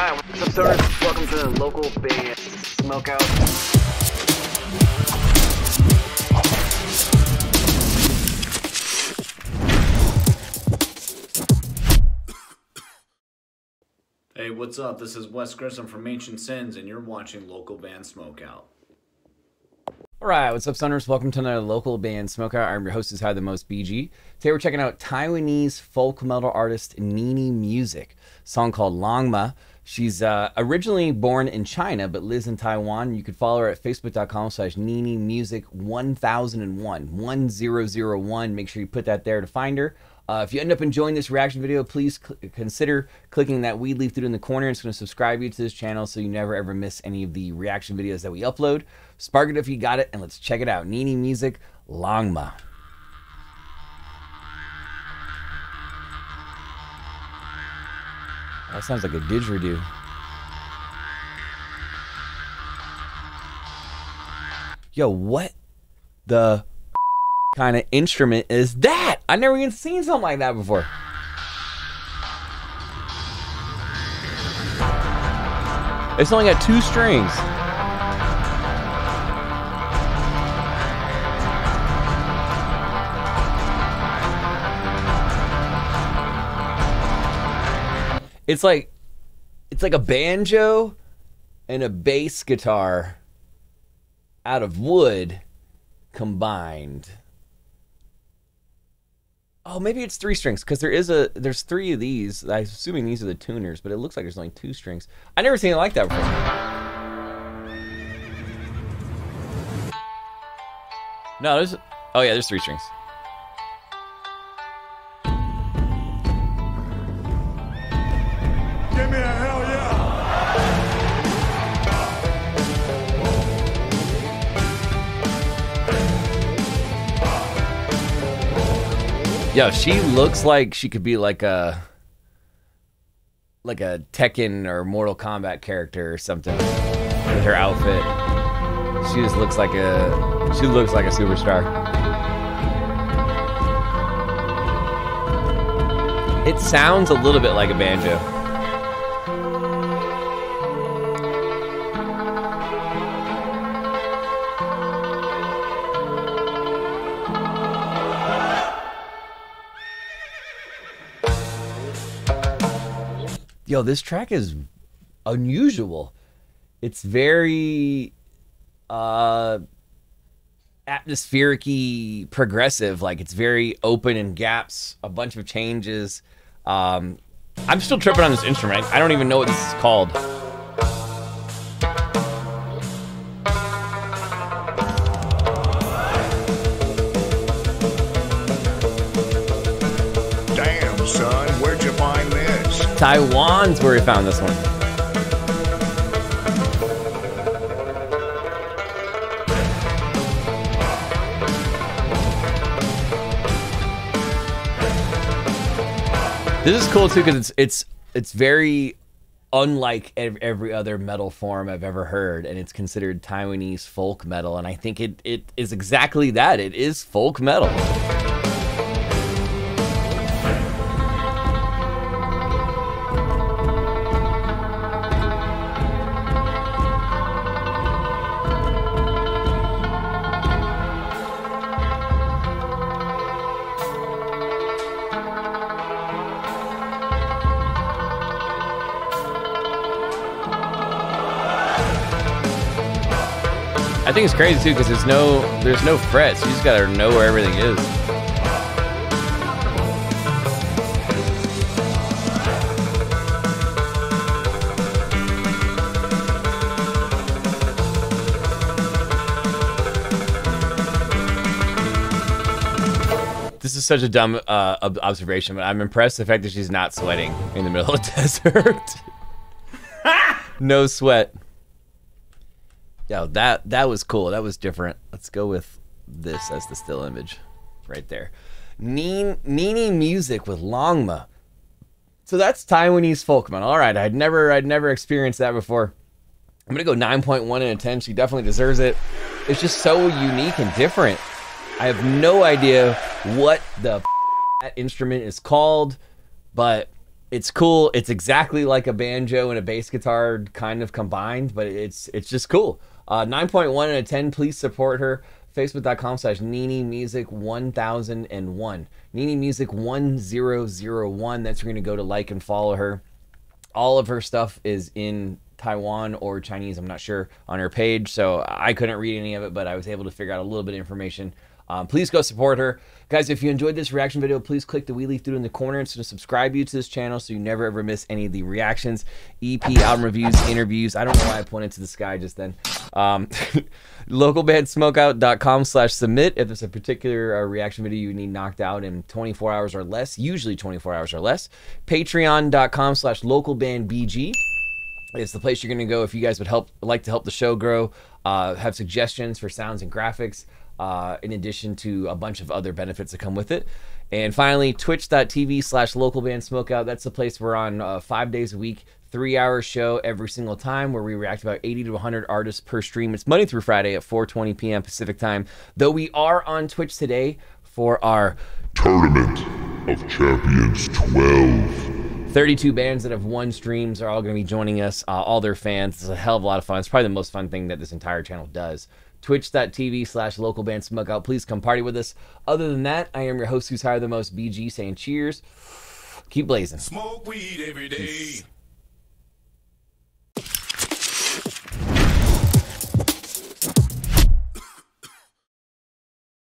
Hi, what's up, stoners? Welcome to the local band Smokeout. Hey, what's up? This is Wes Grissom from Ancient Sins, and you're watching Local Band Smokeout. All right, what's up, Sunners? Welcome to another local band Smokeout. I'm your host, is High the Most BG. Today we're checking out Taiwanese folk metal artist Nini Music, song called Longma. She's uh, originally born in China but lives in Taiwan. You could follow her at facebook.com slash Nini Music 1001, 1001. Make sure you put that there to find her. Uh, if you end up enjoying this reaction video, please cl- consider clicking that weed leaf through in the corner. It's going to subscribe you to this channel so you never ever miss any of the reaction videos that we upload. Spark it if you got it, and let's check it out. Nini Music, Longma. That sounds like a didgeridoo. Yo, what the kind of instrument is that? I've never even seen something like that before. It's only got two strings. It's like it's like a banjo and a bass guitar out of wood combined. Oh, maybe it's three strings because there is a there's three of these. I'm assuming these are the tuners, but it looks like there's only two strings. I never seen it like that before. No, there's oh yeah, there's three strings. Yo, she looks like she could be like a like a Tekken or Mortal Kombat character or something with her outfit. She just looks like a she looks like a superstar. It sounds a little bit like a banjo. Yo, this track is unusual. It's very uh atmospheric progressive. Like it's very open and gaps, a bunch of changes. Um I'm still tripping on this instrument. I don't even know what this is called. Taiwan's where we found this one. This is cool too because it's it's it's very unlike every other metal form I've ever heard, and it's considered Taiwanese folk metal, and I think it it is exactly that. It is folk metal. I think it's crazy too because there's no there's no frets. You just gotta know where everything is. This is such a dumb uh, observation, but I'm impressed the fact that she's not sweating in the middle of the desert. no sweat. Yo, that that was cool. That was different. Let's go with this as the still image, right there. Nin, Nini music with Longma. So that's Taiwanese folk man. All right, I'd never I'd never experienced that before. I'm gonna go 9.1 out of 10. She definitely deserves it. It's just so unique and different. I have no idea what the that instrument is called, but it's cool. It's exactly like a banjo and a bass guitar kind of combined, but it's it's just cool. Uh, 9.1 out of 10. Please support her. Facebook.com slash Nini Music 1001. Nini Music 1001. That's where you're going to go to like and follow her. All of her stuff is in Taiwan or Chinese, I'm not sure, on her page. So I couldn't read any of it, but I was able to figure out a little bit of information. Um, please go support her. Guys, if you enjoyed this reaction video, please click the wheelie through in the corner. and subscribe you to this channel so you never ever miss any of the reactions, EP, album reviews, interviews. I don't know why I pointed to the sky just then. Um, localbandsmokeout.com slash submit if there's a particular uh, reaction video you need knocked out in 24 hours or less, usually 24 hours or less. Patreon.com slash localbandbg is the place you're going to go if you guys would help like to help the show grow uh, have suggestions for sounds and graphics uh, in addition to a bunch of other benefits that come with it and finally twitch.tv slash local band smokeout that's the place we're on uh, five days a week three hour show every single time where we react about 80 to 100 artists per stream it's monday through friday at 4.20 p.m pacific time though we are on twitch today for our Tournament of Champions 12. 32 bands that have won streams are all going to be joining us, uh, all their fans. It's a hell of a lot of fun. It's probably the most fun thing that this entire channel does. Twitch.tv slash local band smokeout. Please come party with us. Other than that, I am your host who's higher than most, BG, saying cheers. Keep blazing. Smoke weed every day.